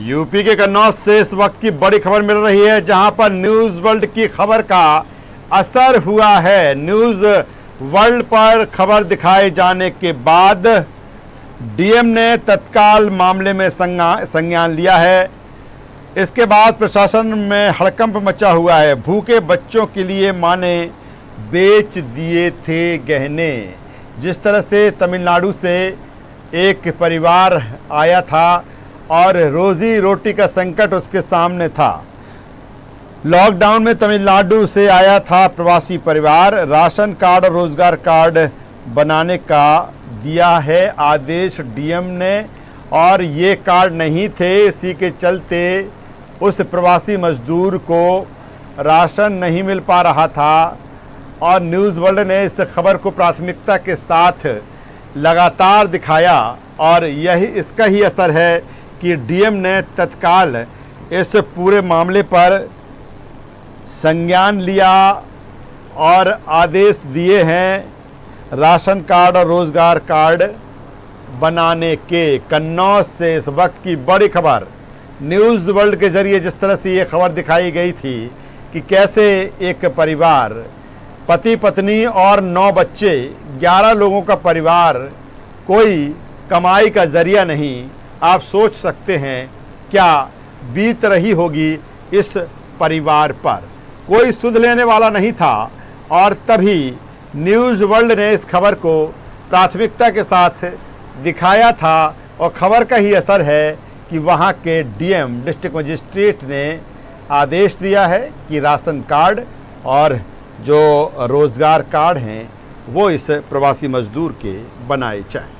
UP के कन्नौज से इस वक्त की बड़ी खबर मिल रही है, जहाँ पर न्यूज़ वर्ल्ड की खबर का असर हुआ है। न्यूज़ वर्ल्ड पर खबर दिखाए जाने के बाद डीएम ने तत्काल मामले में संज्ञान लिया है। इसके बाद प्रशासन में हड़कंप मचा हुआ है। भूखे बच्चों के लिए माँ ने बेच दिए थे गहने। जिस तरह से तमिलनाडु से एक परिवार आया था और रोज़ी रोटी का संकट उसके सामने था। लॉकडाउन में तमिलनाडु से आया था प्रवासी परिवार। राशन कार्ड और रोज़गार कार्ड बनाने का दिया है आदेश डीएम ने, और ये कार्ड नहीं थे, इसी के चलते उस प्रवासी मजदूर को राशन नहीं मिल पा रहा था। और न्यूज़ वर्ल्ड ने इस खबर को प्राथमिकता के साथ लगातार दिखाया, और यही इसका ही असर है कि डीएम ने तत्काल इस पूरे मामले पर संज्ञान लिया और आदेश दिए हैं राशन कार्ड और रोज़गार कार्ड बनाने के। कन्नौज से इस वक्त की बड़ी खबर। न्यूज़ वर्ल्ड के ज़रिए जिस तरह से ये खबर दिखाई गई थी कि कैसे एक परिवार, पति, पत्नी और नौ बच्चे, ग्यारह लोगों का परिवार कोई कमाई का ज़रिया नहीं आप सोच सकते हैं क्या बीत रही होगी इस परिवार पर। कोई सुध लेने वाला नहीं था और तभी न्यूज़ वर्ल्ड ने इस खबर को प्राथमिकता के साथ दिखाया था और खबर का ही असर है कि वहाँ के डीएम, डिस्ट्रिक्ट मजिस्ट्रेट ने आदेश दिया है कि राशन कार्ड और जो रोज़गार कार्ड हैं, वो इस प्रवासी मजदूर के बनाए जाएँ।